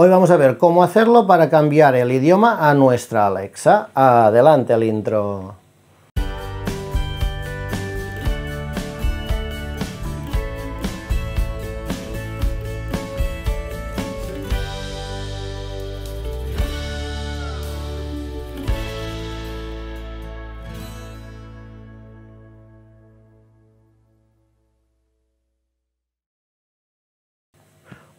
Hoy vamos a ver cómo hacerlo para cambiar el idioma a nuestra Alexa. Adelante el intro.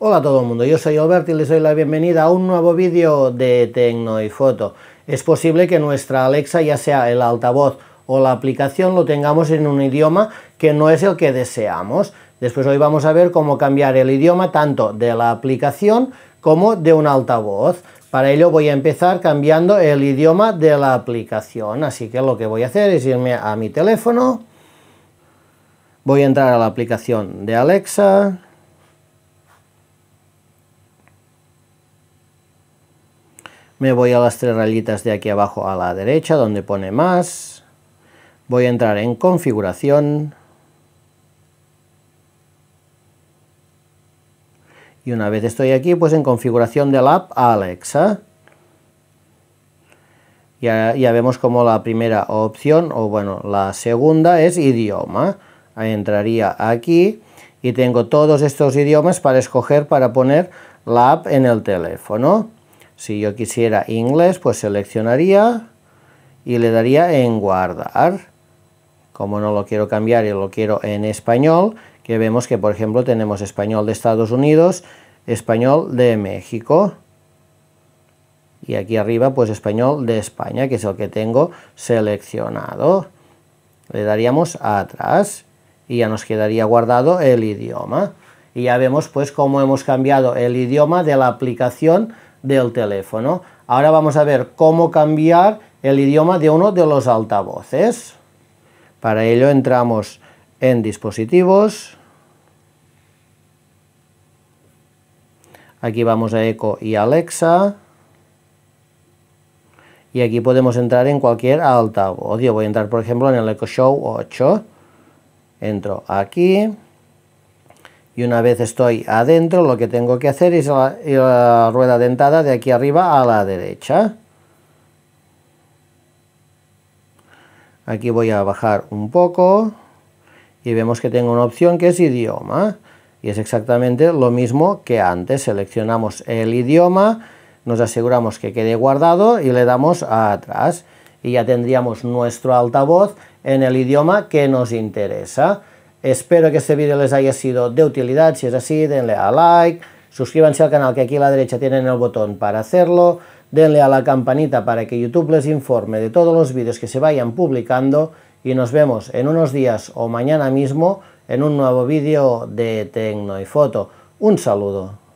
Hola a todo el mundo, yo soy Albert y les doy la bienvenida a un nuevo vídeo de Tecno y Foto. Es posible que nuestra Alexa, ya sea el altavoz o la aplicación, lo tengamos en un idioma que no es el que deseamos. Después hoy vamos a ver cómo cambiar el idioma tanto de la aplicación como de un altavoz. Para ello voy a empezar cambiando el idioma de la aplicación, así que lo que voy a hacer es irme a mi teléfono, voy a entrar a la aplicación de Alexa, me voy a las tres rayitas de aquí abajo a la derecha donde pone más, voy a entrar en configuración. Y una vez estoy aquí pues en configuración del app Alexa. Ya, ya vemos como la primera opción o bueno la segunda es idioma. Entraría aquí. Y tengo todos estos idiomas para escoger para poner la app en el teléfono si yo quisiera inglés, pues seleccionaría y le daría en guardar. Como no lo quiero cambiar y lo quiero en español, que vemos que por ejemplo tenemos español de Estados Unidos, español de México. Y aquí arriba pues español de España, que es el que tengo seleccionado. Le daríamos atrás y ya nos quedaría guardado el idioma. Y ya vemos pues cómo hemos cambiado el idioma de la aplicación del teléfono. Ahora vamos a ver cómo cambiar el idioma de uno de los altavoces. Para ello entramos en dispositivos. Aquí vamos a Echo y Alexa. Y aquí podemos entrar en cualquier altavoz. Yo voy a entrar, por ejemplo, en el Echo Show 8. Entro aquí y una vez estoy adentro lo que tengo que hacer es la, rueda dentada de aquí arriba a la derecha. Aquí voy a bajar un poco y vemos que tengo una opción que es idioma y es exactamente lo mismo que antes. Seleccionamos el idioma, nos aseguramos que quede guardado y le damos a atrás y ya tendríamos nuestro altavoz en el idioma que nos interesa. Espero que este vídeo les haya sido de utilidad, si es así denle a like, suscríbanse al canal que aquí a la derecha tienen el botón para hacerlo, denle a la campanita para que YouTube les informe de todos los vídeos que se vayan publicando y nos vemos en unos días o mañana mismo en un nuevo vídeo de Tecno y Foto. Un saludo.